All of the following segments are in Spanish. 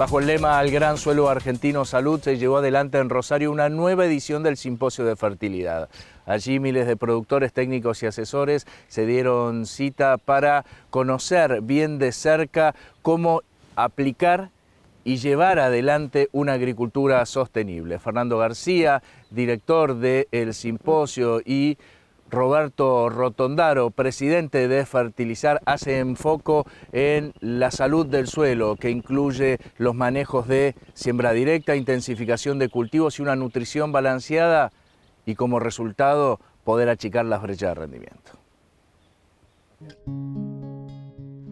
Bajo el lema Al Gran Suelo Argentino Salud se llevó adelante en Rosario una nueva edición del Simposio de Fertilidad. Allí miles de productores, técnicos y asesores se dieron cita para conocer bien de cerca cómo aplicar y llevar adelante una agricultura sostenible. Fernando García, director del simposio y Roberto Rotondaro, presidente de Fertilizar, hace enfoco en la salud del suelo, que incluye los manejos de siembra directa, intensificación de cultivos y una nutrición balanceada y como resultado poder achicar las brechas de rendimiento.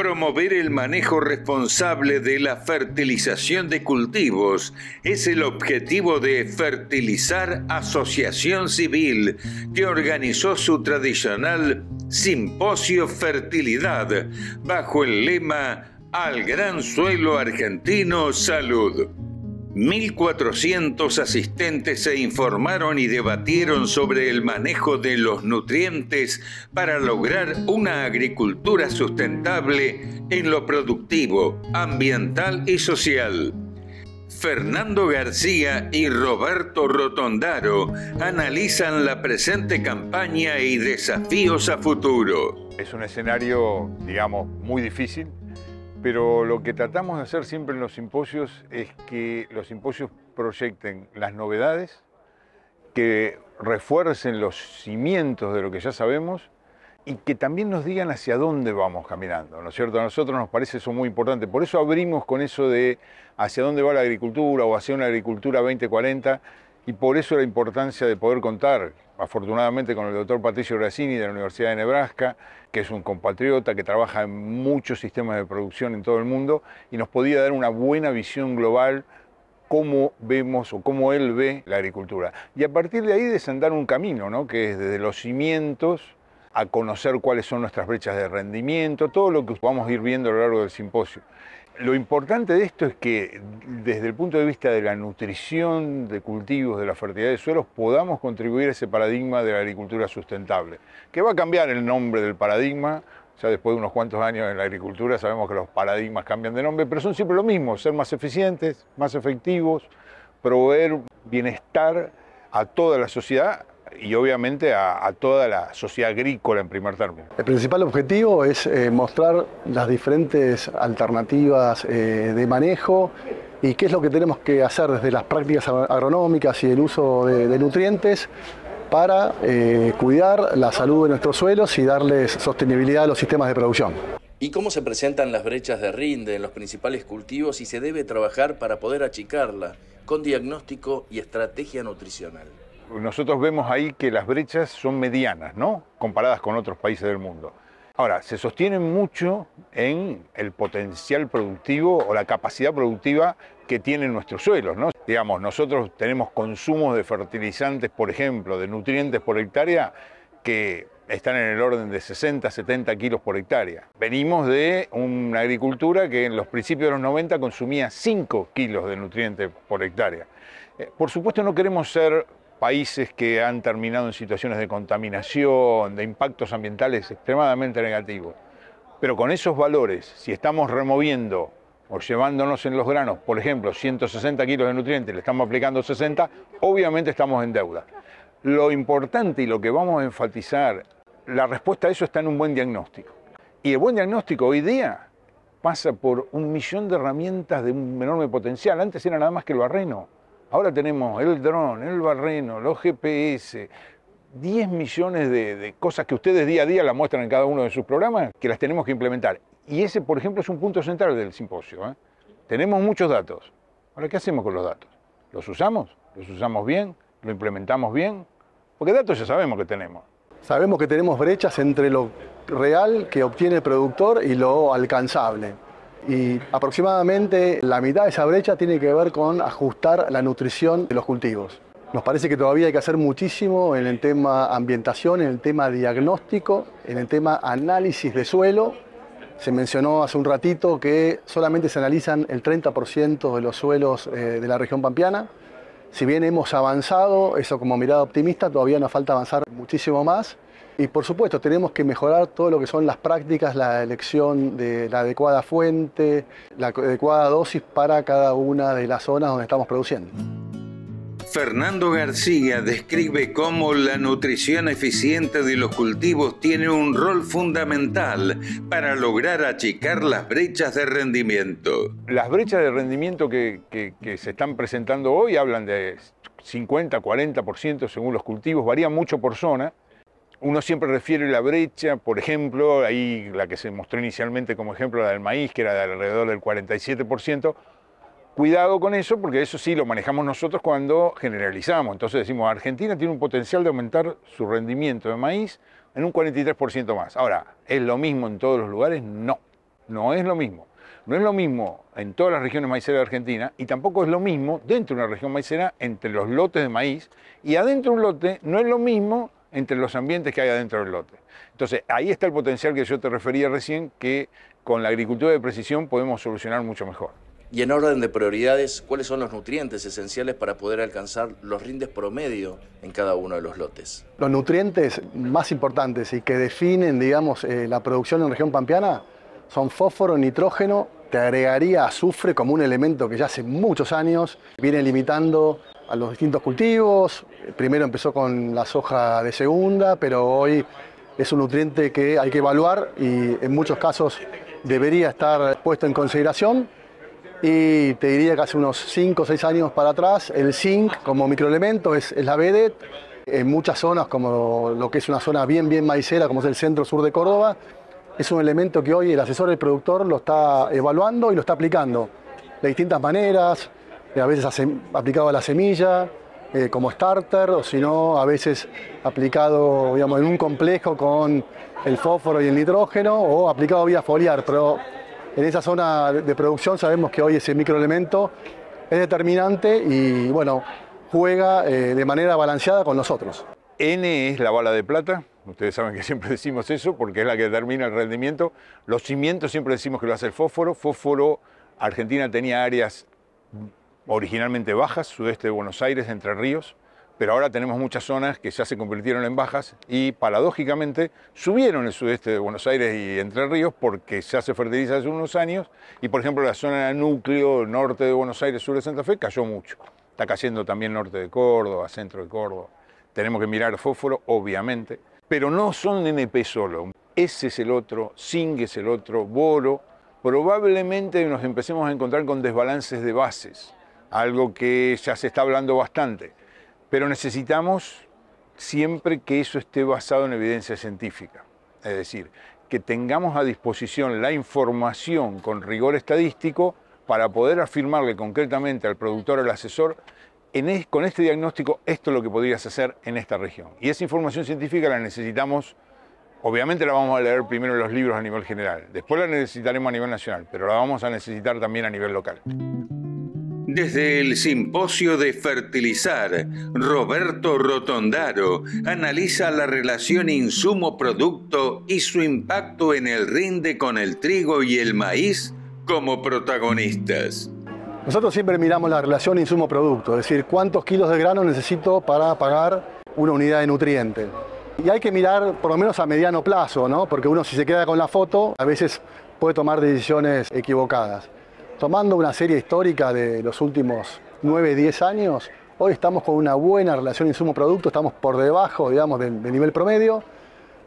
Promover el manejo responsable de la fertilización de cultivos es el objetivo de Fertilizar Asociación Civil, que organizó su tradicional Simposio Fertilidad bajo el lema Al Gran Suelo Argentino Salud. 1.400 asistentes se informaron y debatieron sobre el manejo de los nutrientes para lograr una agricultura sustentable en lo productivo, ambiental y social. Fernando García y Roberto Rotondaro analizan la presente campaña y desafíos a futuro. Es un escenario, digamos, muy difícil, pero lo que tratamos de hacer siempre en los simposios es que los simposios proyecten las novedades, que refuercen los cimientos de lo que ya sabemos y que también nos digan hacia dónde vamos caminando, ¿no es cierto? A nosotros nos parece eso muy importante. Por eso abrimos con eso de hacia dónde va la agricultura o hacia una agricultura 2040 y por eso la importancia de poder contar, afortunadamente, con el doctor Patricio Grassini de la Universidad de Nebraska, que es un compatriota que trabaja en muchos sistemas de producción en todo el mundo y nos podía dar una buena visión global cómo vemos o cómo él ve la agricultura. Y a partir de ahí desandar un camino, ¿no? que es desde los cimientos a conocer cuáles son nuestras brechas de rendimiento, todo lo que vamos ir viendo a lo largo del simposio. Lo importante de esto es que desde el punto de vista de la nutrición de cultivos, de la fertilidad de suelos, podamos contribuir a ese paradigma de la agricultura sustentable, que va a cambiar el nombre del paradigma. Ya después de unos cuantos años en la agricultura sabemos que los paradigmas cambian de nombre, pero son siempre lo mismo, ser más eficientes, más efectivos, proveer bienestar a toda la sociedad y obviamente a, toda la sociedad agrícola en primer término. El principal objetivo es eh, mostrar las diferentes alternativas eh, de manejo y qué es lo que tenemos que hacer desde las prácticas agronómicas y el uso de, nutrientes para eh, cuidar la salud de nuestros suelos y darles sostenibilidad a los sistemas de producción. ¿Y cómo se presentan las brechas de rinde en los principales cultivos y se debe trabajar para poder achicarla con diagnóstico y estrategia nutricional? Nosotros vemos ahí que las brechas son medianas, ¿no? Comparadas con otros países del mundo. Ahora, se sostienen mucho en el potencial productivo o la capacidad productiva que tienen nuestros suelos, ¿no? Digamos, nosotros tenemos consumos de fertilizantes, por ejemplo, de nutrientes por hectárea, que están en el orden de 60, 70 kilos por hectárea. Venimos de una agricultura que en los principios de los 90 consumía 5 kilos de nutrientes por hectárea. Eh, por supuesto no queremos ser países que han terminado en situaciones de contaminación, de impactos ambientales extremadamente negativos. Pero con esos valores, si estamos removiendo o llevándonos en los granos, por ejemplo, 160 kilos de nutrientes, le estamos aplicando 60, obviamente estamos en deuda. Lo importante y lo que vamos a enfatizar, la respuesta a eso está en un buen diagnóstico. Y el buen diagnóstico hoy día pasa por un millón de herramientas de un enorme potencial. Antes era nada más que el barreno. Ahora tenemos el dron, el barreno, los GPS, 10 millones de, cosas que ustedes día a día la muestran en cada uno de sus programas, que las tenemos que implementar. Y ese, por ejemplo, es un punto central del simposio. ¿eh? Tenemos muchos datos. Ahora, ¿qué hacemos con los datos? ¿Los usamos? ¿Los usamos bien? ¿Lo implementamos bien? Porque datos ya sabemos que tenemos. Sabemos que tenemos brechas entre lo real que obtiene el productor y lo alcanzable y aproximadamente la mitad de esa brecha tiene que ver con ajustar la nutrición de los cultivos. Nos parece que todavía hay que hacer muchísimo en el tema ambientación, en el tema diagnóstico, en el tema análisis de suelo. Se mencionó hace un ratito que solamente se analizan el 30% de los suelos eh, de la región pampeana. Si bien hemos avanzado, eso como mirada optimista, todavía nos falta avanzar muchísimo más Y por supuesto tenemos que mejorar todo lo que son las prácticas, la elección de la adecuada fuente, la adecuada dosis para cada una de las zonas donde estamos produciendo. Fernando García describe cómo la nutrición eficiente de los cultivos tiene un rol fundamental para lograr achicar las brechas de rendimiento. Las brechas de rendimiento que, se están presentando hoy hablan de 50, 40% según los cultivos, varía mucho por zona. Uno siempre refiere la brecha, por ejemplo, ahí la que se mostró inicialmente como ejemplo, la del maíz, que era de alrededor del 47%, Cuidado con eso, porque eso sí lo manejamos nosotros cuando generalizamos. Entonces decimos, Argentina tiene un potencial de aumentar su rendimiento de maíz en un 43% más. Ahora, ¿es lo mismo en todos los lugares? No, no es lo mismo. No es lo mismo en todas las regiones maiceras de Argentina y tampoco es lo mismo dentro de una región maicera entre los lotes de maíz y adentro de un lote no es lo mismo entre los ambientes que hay adentro del lote. Entonces, ahí está el potencial que yo te refería recién, que con la agricultura de precisión podemos solucionar mucho mejor. Y en orden de prioridades, ¿cuáles son los nutrientes esenciales para poder alcanzar los rindes promedio en cada uno de los lotes? Los nutrientes más importantes y que definen, digamos, eh, la producción en región pampeana son fósforo, nitrógeno, te agregaría azufre como un elemento que ya hace muchos años viene limitando a los distintos cultivos. Primero empezó con la soja de segunda, pero hoy es un nutriente que hay que evaluar y en muchos casos debería estar puesto en consideración y te diría que hace unos 5 o 6 años para atrás el zinc como microelemento es, la vedet. En muchas zonas, como lo que es una zona bien, bien maicera, como es el centro-sur de Córdoba, es un elemento que hoy el asesor del productor lo está evaluando y lo está aplicando de distintas maneras, a veces aplicado a la semilla, eh, como starter, o si no, a veces aplicado digamos, en un complejo con el fósforo y el nitrógeno, o aplicado vía foliar. Pero en esa zona de producción sabemos que hoy ese microelemento es determinante y bueno, juega eh, de manera balanceada con nosotros. N es la bala de plata, ustedes saben que siempre decimos eso porque es la que determina el rendimiento. Los cimientos siempre decimos que lo hace el fósforo. Fósforo, Argentina tenía áreas originalmente bajas, sudeste de Buenos Aires, Entre Ríos, pero ahora tenemos muchas zonas que ya se convirtieron en bajas y paradójicamente subieron el sudeste de Buenos Aires y Entre Ríos porque ya se fertiliza hace unos años y por ejemplo la zona núcleo, norte de Buenos Aires, sur de Santa Fe, cayó mucho. Está cayendo también norte de Córdoba, centro de Córdoba. Tenemos que mirar fósforo, obviamente, pero no son NP solo. Ese es el otro, zinc es el otro, boro. Probablemente nos empecemos a encontrar con desbalances de bases, algo que ya se está hablando bastante pero necesitamos siempre que eso esté basado en evidencia científica. Es decir, que tengamos a disposición la información con rigor estadístico para poder afirmarle concretamente al productor o al asesor, con este diagnóstico esto es lo que podrías hacer en esta región. Y esa información científica la necesitamos, obviamente la vamos a leer primero en los libros a nivel general, después la necesitaremos a nivel nacional, pero la vamos a necesitar también a nivel local. Desde el Simposio de Fertilizar, Roberto Rotondaro analiza la relación insumo-producto y su impacto en el rinde con el trigo y el maíz como protagonistas. Nosotros siempre miramos la relación insumo-producto, es decir, cuántos kilos de grano necesito para pagar una unidad de nutriente. Y hay que mirar por lo menos a mediano plazo, ¿no? porque uno si se queda con la foto a veces puede tomar decisiones equivocadas. Tomando una serie histórica de los últimos 9, 10 años, hoy estamos con una buena relación insumo-producto, estamos por debajo, digamos, del, nivel promedio,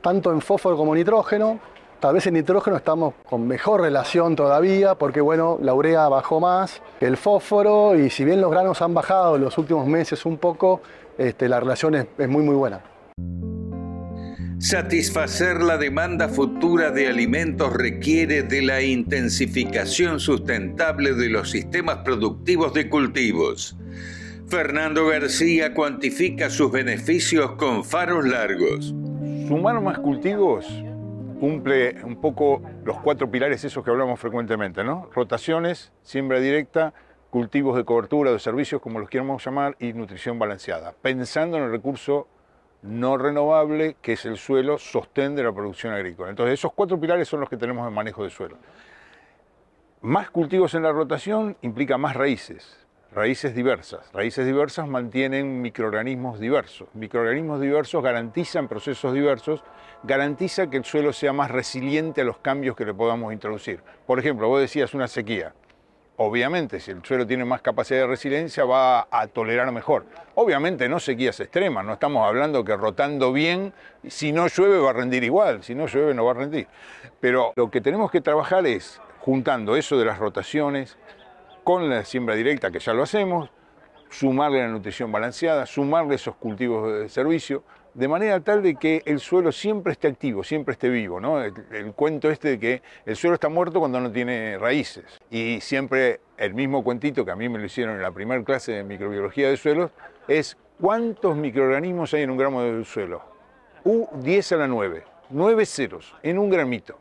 tanto en fósforo como nitrógeno. Tal vez en nitrógeno estamos con mejor relación todavía, porque bueno, la urea bajó más que el fósforo, y si bien los granos han bajado en los últimos meses un poco, este, la relación es muy, muy buena. Satisfacer la demanda futura de alimentos requiere de la intensificación sustentable de los sistemas productivos de cultivos. Fernando García cuantifica sus beneficios con faros largos. Sumar más cultivos cumple un poco los cuatro pilares esos que hablamos frecuentemente, ¿no? Rotaciones, siembra directa, cultivos de cobertura, de servicios, como los queramos llamar, y nutrición balanceada, pensando en el recurso no renovable, que es el suelo, sostén de la producción agrícola. Entonces, esos cuatro pilares son los que tenemos en manejo de suelo. Más cultivos en la rotación implica más raíces. raíces diversas. Raíces diversas mantienen microorganismos diversos. Microorganismos diversos garantizan procesos diversos, garantiza que el suelo sea más resiliente a los cambios que le podamos introducir. Por ejemplo, vos decías una sequía. Obviamente, si el suelo tiene más capacidad de resiliencia, va a tolerar mejor. Obviamente no sequías extremas, no estamos hablando que rotando bien, si no llueve va a rendir igual, si no llueve no va a rendir. Pero lo que tenemos que trabajar es juntando eso de las rotaciones, con la siembra directa, que ya lo hacemos, sumarle la nutrición balanceada, sumarle esos cultivos de servicio, de manera tal de que el suelo siempre esté activo, siempre esté vivo. ¿no? El, cuento este de que el suelo está muerto cuando no tiene raíces. Y siempre el mismo cuentito que a mí me lo hicieron en la primera clase de microbiología de suelos es cuántos microorganismos hay en un gramo de suelo. U 10 a la 9, 9 ceros en un gramito.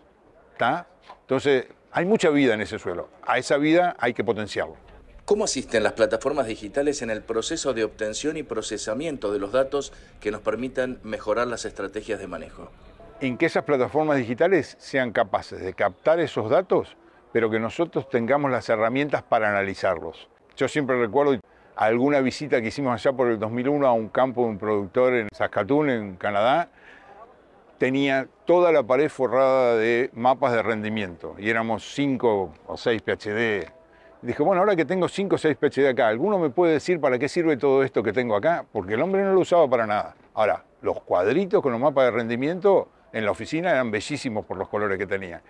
¿Está? Entonces, hay mucha vida en ese suelo. A esa vida hay que potenciarlo. ¿Cómo asisten las plataformas digitales en el proceso de obtención y procesamiento de los datos que nos permitan mejorar las estrategias de manejo? En que esas plataformas digitales sean capaces de captar esos datos, pero que nosotros tengamos las herramientas para analizarlos. Yo siempre recuerdo alguna visita que hicimos allá por el 2001 a un campo de un productor en Saskatoon, en Canadá, tenía toda la pared forrada de mapas de rendimiento y éramos 5 o 6 PhD. Dije, bueno, ahora que tengo 5 o 6 PhD acá, ¿alguno me puede decir para qué sirve todo esto que tengo acá? Porque el hombre no lo usaba para nada. Ahora, los cuadritos con los mapas de rendimiento en la oficina eran bellísimos por los colores que tenía.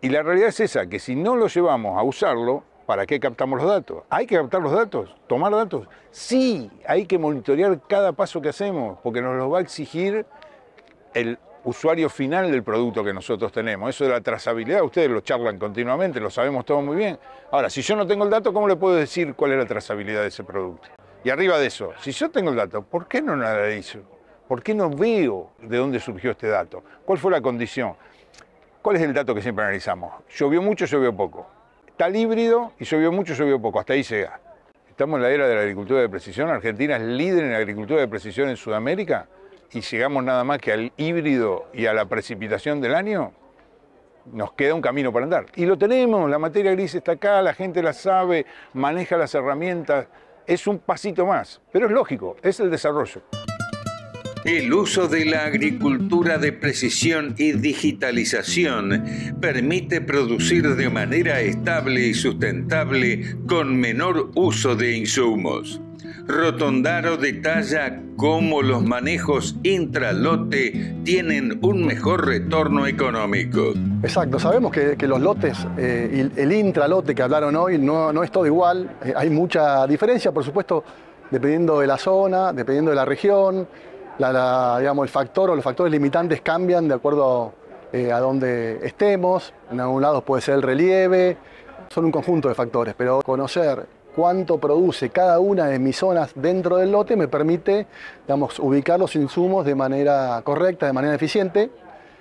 Y la realidad es esa, que si no lo llevamos a usarlo, ¿para qué captamos los datos? ¿Hay que captar los datos? ¿Tomar datos? Sí, hay que monitorear cada paso que hacemos, porque nos lo va a exigir el usuario final del producto que nosotros tenemos. Eso de la trazabilidad, ustedes lo charlan continuamente, lo sabemos todo muy bien. Ahora, si yo no tengo el dato, ¿cómo le puedo decir cuál es la trazabilidad de ese producto? Y arriba de eso, si yo tengo el dato, ¿por qué no analizo? ¿Por qué no veo de dónde surgió este dato? ¿Cuál fue la condición? ¿Cuál es el dato que siempre analizamos? ¿Llovió mucho, llovió poco? Tal híbrido y llovió mucho, llovió poco. Hasta ahí llega. Estamos en la era de la agricultura de precisión. Argentina es líder en la agricultura de precisión en Sudamérica y llegamos nada más que al híbrido y a la precipitación del año, nos queda un camino para andar. Y lo tenemos, la materia gris está acá, la gente la sabe, maneja las herramientas, es un pasito más, pero es lógico, es el desarrollo. El uso de la agricultura de precisión y digitalización permite producir de manera estable y sustentable con menor uso de insumos. Rotondaro detalla cómo los manejos intralote tienen un mejor retorno económico. Exacto, sabemos que, los lotes, eh, el intralote que hablaron hoy no, no es todo igual, eh, hay mucha diferencia, por supuesto, dependiendo de la zona, dependiendo de la región, digamos, el factor o los factores limitantes cambian de acuerdo eh, a donde estemos, en algún lado puede ser el relieve, son un conjunto de factores, pero conocer cuánto produce cada una de mis zonas dentro del lote me permite digamos, ubicar los insumos de manera correcta, de manera eficiente,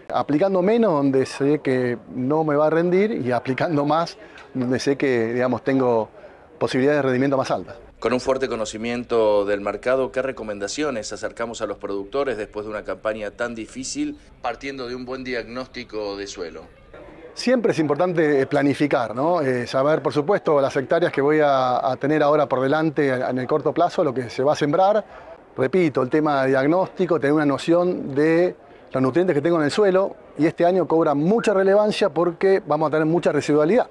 aplicando menos donde sé que no me va a rendir y aplicando más donde sé que digamos, tengo posibilidades de rendimiento más altas. Con un fuerte conocimiento del mercado, ¿qué recomendaciones acercamos a los productores después de una campaña tan difícil partiendo de un buen diagnóstico de suelo? Siempre es importante planificar, ¿no? Eh, saber, por supuesto, las hectáreas que voy a, tener ahora por delante en el corto plazo, lo que se va a sembrar. Repito, el tema de diagnóstico, tener una noción de los nutrientes que tengo en el suelo y este año cobra mucha relevancia porque vamos a tener mucha residualidad.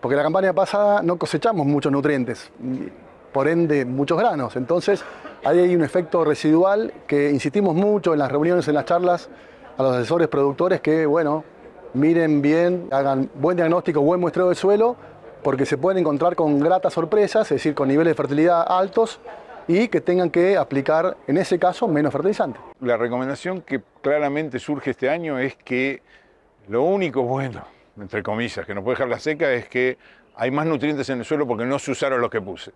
Porque la campaña pasada no cosechamos muchos nutrientes, por ende muchos granos. Entonces, ahí hay un efecto residual que insistimos mucho en las reuniones, en las charlas a los asesores productores que, bueno, miren bien, hagan buen diagnóstico, buen muestreo del suelo, porque se pueden encontrar con gratas sorpresas, es decir, con niveles de fertilidad altos y que tengan que aplicar, en ese caso, menos fertilizante. La recomendación que claramente surge este año es que lo único bueno, entre comillas, que nos puede dejar la seca es que hay más nutrientes en el suelo porque no se usaron los que puse.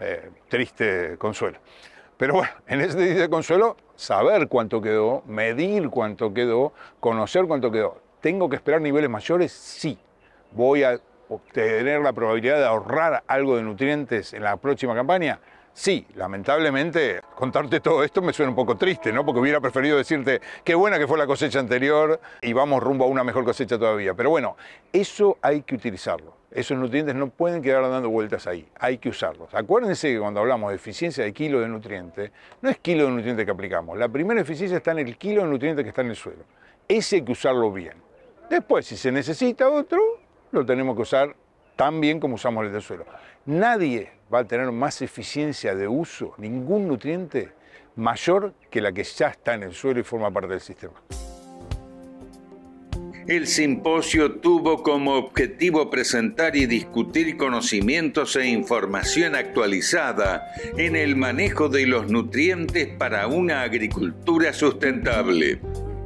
Eh, triste consuelo. Pero bueno, en ese triste consuelo, saber cuánto quedó, medir cuánto quedó, conocer cuánto quedó. ¿Tengo que esperar niveles mayores? Sí. Voy a obtener la probabilidad de ahorrar algo de nutrientes en la próxima campaña. Sí, lamentablemente contarte todo esto me suena un poco triste, ¿no? Porque hubiera preferido decirte qué buena que fue la cosecha anterior y vamos rumbo a una mejor cosecha todavía. Pero bueno, eso hay que utilizarlo. Esos nutrientes no pueden quedar dando vueltas ahí, hay que usarlos. Acuérdense que cuando hablamos de eficiencia de kilo de nutriente, no es kilo de nutriente que aplicamos. La primera eficiencia está en el kilo de nutriente que está en el suelo. Ese hay que usarlo bien. Después, si se necesita otro, lo tenemos que usar tan bien como usamos el del suelo. Nadie va a tener más eficiencia de uso, ningún nutriente mayor que la que ya está en el suelo y forma parte del sistema. El simposio tuvo como objetivo presentar y discutir conocimientos e información actualizada en el manejo de los nutrientes para una agricultura sustentable.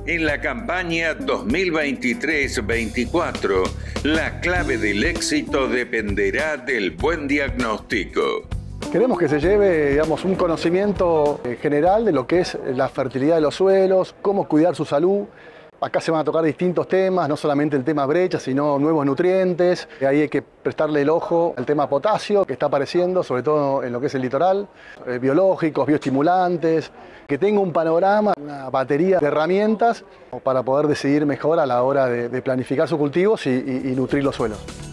En la campaña 2023-24, la clave del éxito dependerá del buen diagnóstico. Queremos que se lleve digamos, un conocimiento eh, general de lo que es la fertilidad de los suelos, cómo cuidar su salud, Acá se van a tocar distintos temas, no solamente el tema brecha, sino nuevos nutrientes. Ahí hay que prestarle el ojo al tema potasio, que está apareciendo, sobre todo en lo que es el litoral, eh, biológicos, bioestimulantes, que tenga un panorama, una batería de herramientas para poder decidir mejor a la hora de, planificar sus cultivos y nutrir los suelos.